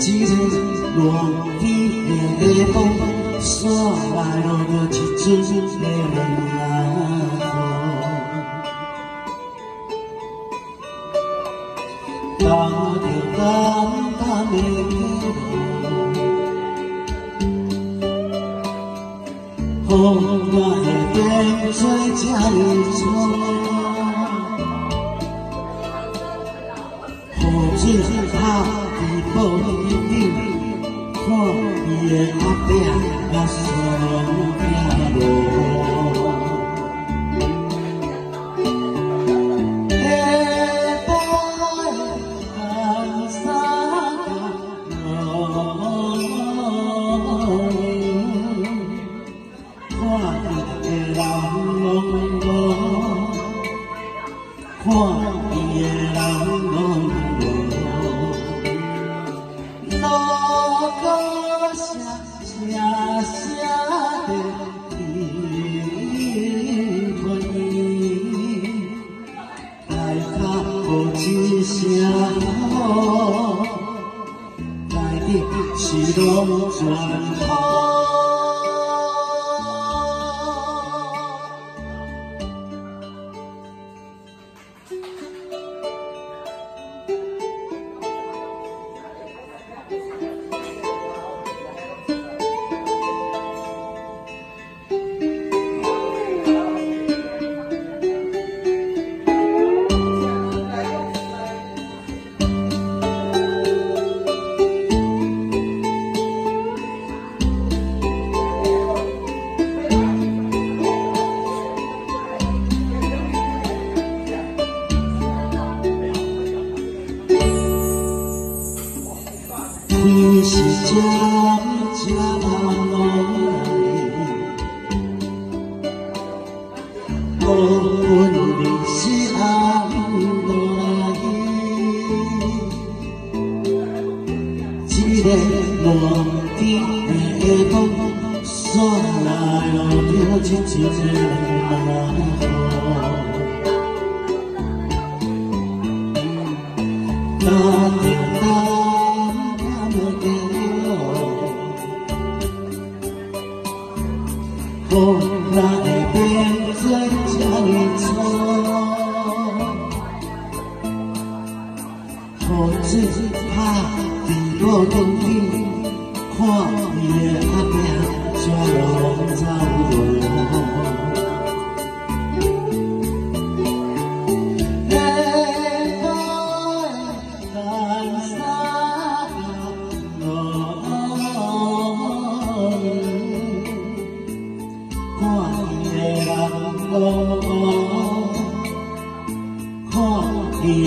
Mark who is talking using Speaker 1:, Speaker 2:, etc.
Speaker 1: 一个乱天的风，煞来落着一阵的冷风，打着淡淡的。风来变做江船，雨水打在 chỉ tha vì bỏ đi tìm khó bia apea đã sống ra đồ Hoa, yeah, I'm gone. 声，来日是拢全好。是这人，这人拢爱你，无论你是暗来，一个无情的夜风，来乌鸦一只只来。哒哒哒。无奈变幻莫测捕捉拍错